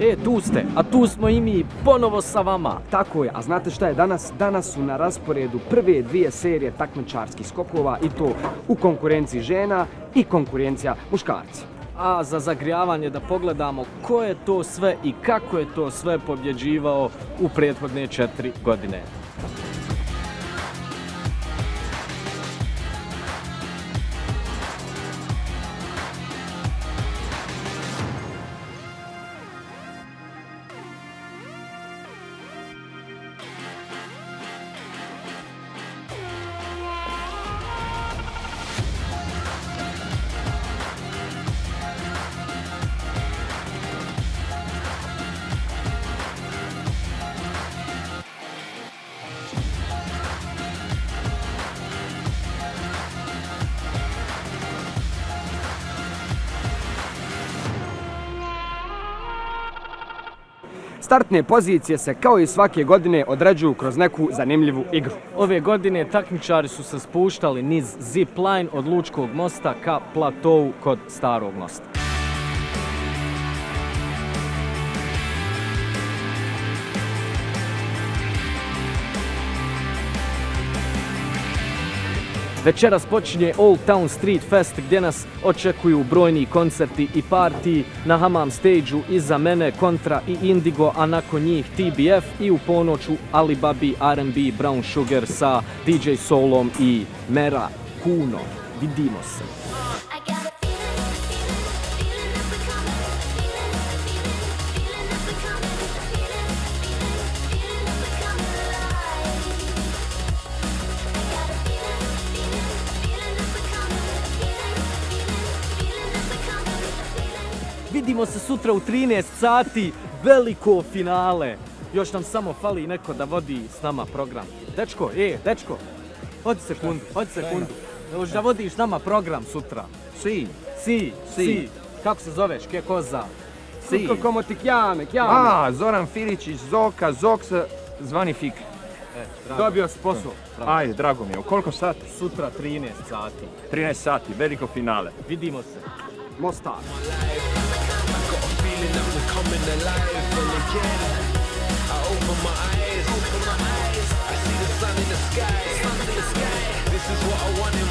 E, tu ste, a tu smo i mi, ponovo sa vama. Tako je, a znate šta je danas? Danas su na rasporedu prve dvije serije takmičarskih skokova i to u konkurenciji žena i konkurencija muškarci. A za zagrijavanje da pogledamo ko je to sve i kako je to sve pobjeđivao u prethodne četiri godine. Startne pozicije se kao i svake godine određuju kroz neku zanimljivu igru. Ove godine takmičari su se spuštali niz zip line od Lučkog mosta ka platovu kod Starog mosta. Večeras počinje Old Town Street Fest gdje nas očekuju brojni koncerti i partiji na Hamam stage iza mene Kontra i Indigo, a nakon njih TBF i u ponoću Alibabi, R&B, Brown Sugar sa DJ Solom i Mera Kuno. Vidimo se. Vidimo se sutra u 13 sati, veliko finale. Još nam samo fali neko da vodi s nama program. Dečko, e, dečko, hodi sekundu, hodi sekundu. Još da vodiš s nama program sutra. Si. Si, si, kako se zoveš, kje koza? Si. Kako ti kjame, kjame. A, Zoran Filičić, Zoka, Zoks, zvani Fik. E, Dobio si posao. Ajde, drago mi je. U koliko sati? Sutra 13 sati. 13 sati, veliko finale. Vidimo se. Mostar. Feeling that we're coming alive and again I open my eyes, open my eyes I see the sun in the sky, sun in the sky This is what I want